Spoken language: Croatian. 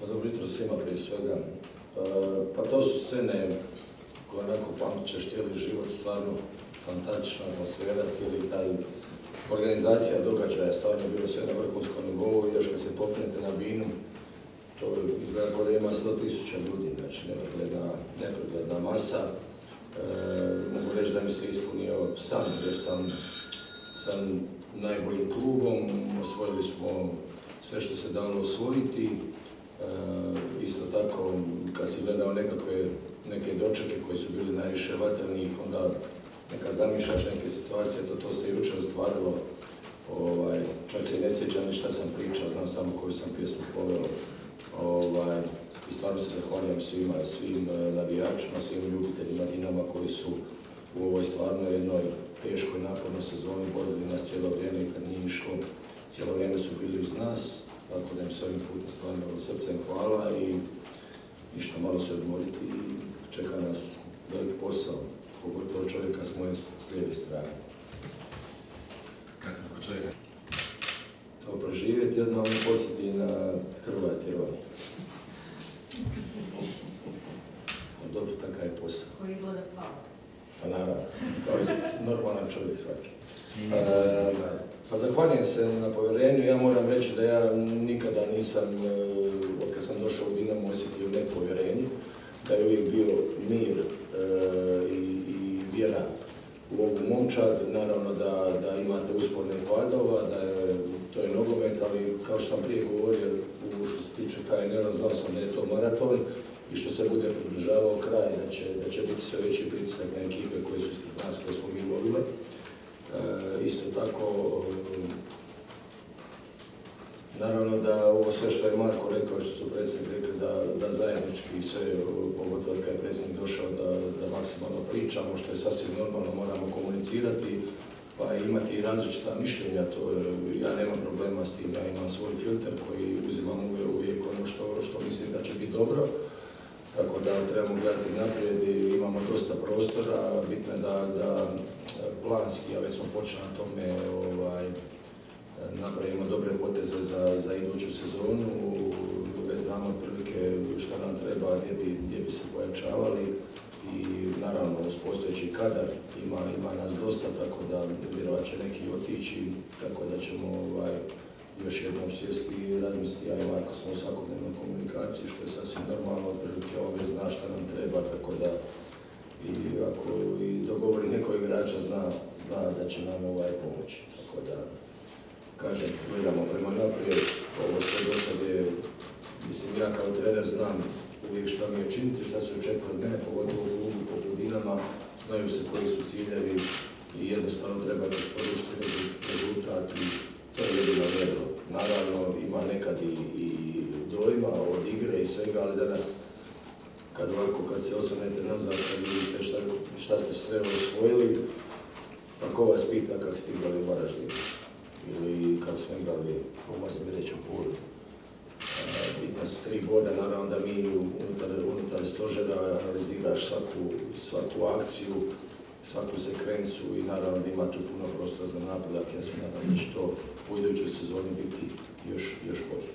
Pa dobro jutro svima prije svega. Pa, pa to su scene koje onako pamćeš cijeli život, stvarno fantastična atmosfera, cijeli taj organizacija događaja, stvarno je bilo sve na vrhunskom nivou i još kad se popnete na binu, to izgleda kao da ima 100.000 ljudi, znači nepregledna, nepregledna masa. E, mogu reći da mi se ispunio san, jer sam, sam najboljim klubom, osvojili smo sve što se dalo osvojiti. E, isto tako, kad si gledao nekakve, neke dočeke koji su bili najviše vatrenih, onda neka zamišljaš neke situacije, to, to se jučer ostvarilo. Ovaj, čak se ne sjećam ni šta sam pričao, znam samo koju sam pjesmu poveo. Ovaj, I stvarno se zahvaljujem svima, svim e, navijačima, svim ljubiteljima Dinama koji su u ovoj stvarno jednoj teškoj napornoj sezoni borili nas cijelo vrijeme kad nije išlo, cijelo vrijeme su bili uz nas, tako da im s ovim putem stvarno srcem hvala i ništa malo se odmoriti i čeka nas velik posao, pogotovo čovjeka s moje s lijeve strane. Kad smo kod čovjeka. To proživjeti odmah me podsjeti na Hrvoja Tironi. Dobro, takav je posao. koji izgleda spava. Pa naravno, kao i normalan čovjek svaki. E, pa zahvaljujem se na povjerenju. Ja moram reći da ja nikada nisam, e, od kad sam došao u Dinamo, osjetio nepovjerenje, da je uvijek bio mir e, i, i vjera u ovu momčad. Naravno da, da imate usporne padova, da je, to je nogomet, ali kao što sam prije govorio, što se tiče KNL-a, znao sam da je to maraton i što se bude približavao kraj, da će, da će biti sve veći pritisak na ekipe koje su nas, koje smo mi vodili. E, isto tako, naravno da ovo sve što je Marko rekao, što su predsjednik rekli, da, da zajednički sve, pogotovo kad je predsjednik došao, da, da maksimalno pričamo, što je sasvim normalno, moramo komunicirati, pa imati različita mišljenja, to ja nemam problema s tim, ja imam svoj filter koji uzimam uvijek, ono što, što mislim da će biti dobro. Tako da trebamo gledati naprijed i imamo dosta prostora, bitno je da, da planski, a već smo počeli na tome, ovaj, napravimo dobre poteze za, za iduću sezonu, već znamo otprilike što nam treba, gdje bi, se pojačavali i naravno uz postojeći kadar ima, ima nas dosta, tako da vjerovat će neki otići, tako da ćemo ovaj, još jednom sjesti i razmisliti, ja i Marko smo u svakodnevnoj komunikaciji, što je sasvim normalno, otprilike ove zna šta nam treba, tako da i ako i dogovori neko igrača zna, zna da će nam ovaj pomoći. Tako da, kažem, gledamo prema naprijed, ovo sve do sad je, mislim, ja kao trener znam uvijek šta mi je činiti, šta se očekuje od mene, pogotovo u klubu poput Dinama, znaju se koji su ciljevi i jednostavno treba isporučiti rezultat i to je jedino mjerilo. Naravno, ima nekad i, i dojma od igre i svega, ali danas kad ovako, kad se osvrnete nazad, kad vidite šta, šta ste sve osvojili, pa ko vas pita kako ste igrali u Varaždinu ili kako smo igrali u Mazbereću Pulu. Bitno su tri boda, naravno da mi unutar, unutar stožera analiziraš svaku, svaku akciju, svaku sekvencu i naravno da ima tu puno prostora za napredak. Ja se nadam da će to u idućoj sezoni biti još, još bolje.